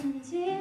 曾经。